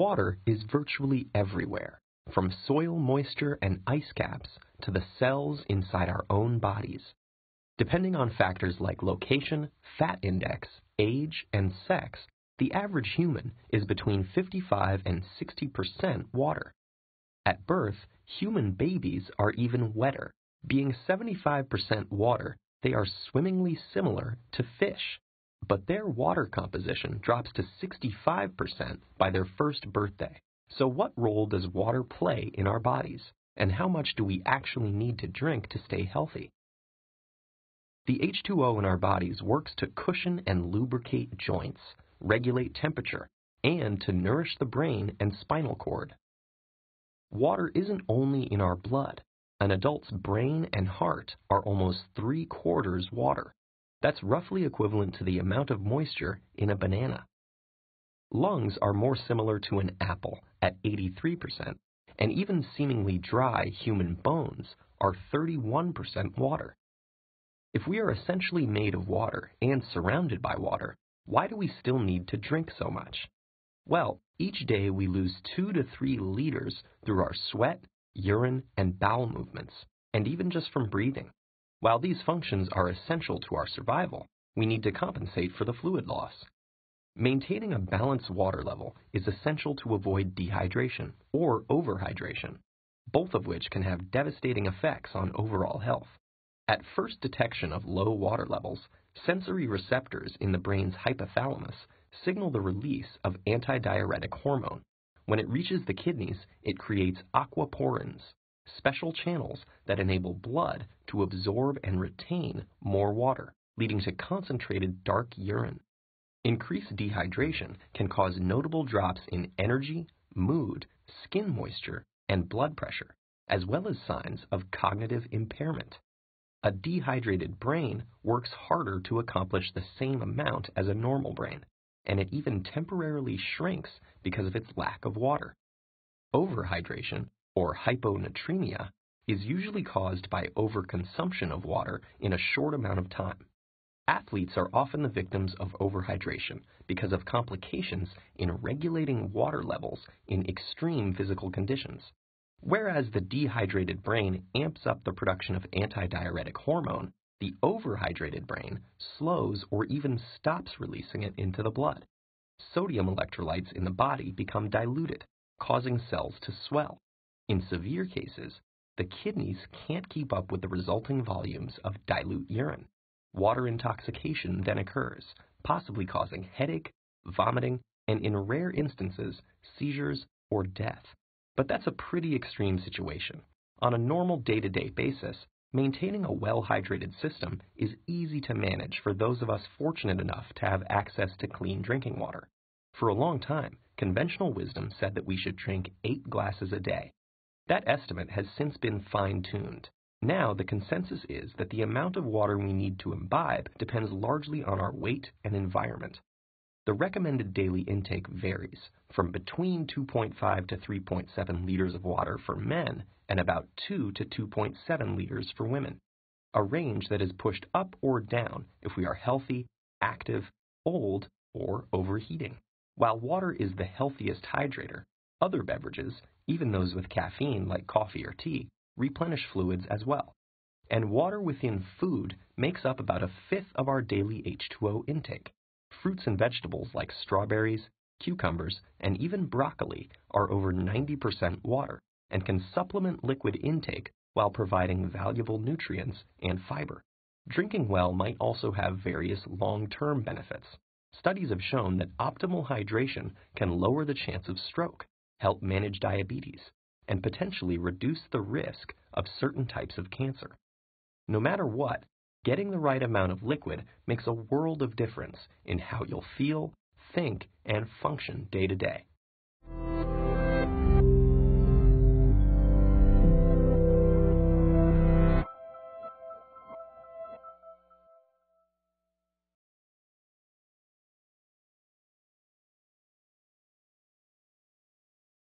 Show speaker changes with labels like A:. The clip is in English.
A: Water is virtually everywhere, from soil moisture and ice caps to the cells inside our own bodies. Depending on factors like location, fat index, age, and sex, the average human is between 55 and 60% water. At birth, human babies are even wetter. Being 75% water, they are swimmingly similar to fish. But their water composition drops to 65% by their first birthday. So what role does water play in our bodies? And how much do we actually need to drink to stay healthy? The H2O in our bodies works to cushion and lubricate joints, regulate temperature, and to nourish the brain and spinal cord. Water isn't only in our blood. An adult's brain and heart are almost three quarters water. That's roughly equivalent to the amount of moisture in a banana. Lungs are more similar to an apple at 83%, and even seemingly dry human bones are 31% water. If we are essentially made of water and surrounded by water, why do we still need to drink so much? Well, each day we lose two to three liters through our sweat, urine, and bowel movements, and even just from breathing. While these functions are essential to our survival, we need to compensate for the fluid loss. Maintaining a balanced water level is essential to avoid dehydration or overhydration, both of which can have devastating effects on overall health. At first detection of low water levels, sensory receptors in the brain's hypothalamus signal the release of antidiuretic hormone. When it reaches the kidneys, it creates aquaporins, special channels that enable blood to absorb and retain more water, leading to concentrated dark urine. Increased dehydration can cause notable drops in energy, mood, skin moisture, and blood pressure, as well as signs of cognitive impairment. A dehydrated brain works harder to accomplish the same amount as a normal brain, and it even temporarily shrinks because of its lack of water. Overhydration, or hyponatremia, is usually caused by overconsumption of water in a short amount of time. Athletes are often the victims of overhydration because of complications in regulating water levels in extreme physical conditions. Whereas the dehydrated brain amps up the production of antidiuretic hormone, the overhydrated brain slows or even stops releasing it into the blood. Sodium electrolytes in the body become diluted, causing cells to swell. In severe cases, the kidneys can't keep up with the resulting volumes of dilute urine. Water intoxication then occurs, possibly causing headache, vomiting, and in rare instances, seizures or death. But that's a pretty extreme situation. On a normal day-to-day basis, maintaining a well-hydrated system is easy to manage for those of us fortunate enough to have access to clean drinking water. For a long time, conventional wisdom said that we should drink eight glasses a day. That estimate has since been fine-tuned. Now the consensus is that the amount of water we need to imbibe depends largely on our weight and environment. The recommended daily intake varies from between 2.5 to 3.7 liters of water for men and about 2 to 2.7 liters for women, a range that is pushed up or down if we are healthy, active, old, or overheating. While water is the healthiest hydrator, other beverages, even those with caffeine like coffee or tea, replenish fluids as well. And water within food makes up about a fifth of our daily H2O intake. Fruits and vegetables like strawberries, cucumbers, and even broccoli are over 90% water and can supplement liquid intake while providing valuable nutrients and fiber. Drinking well might also have various long-term benefits. Studies have shown that optimal hydration can lower the chance of stroke, help manage diabetes, and potentially reduce the risk of certain types of cancer. No matter what, Getting the right amount of liquid makes a world of difference in how you'll feel, think, and function day to day.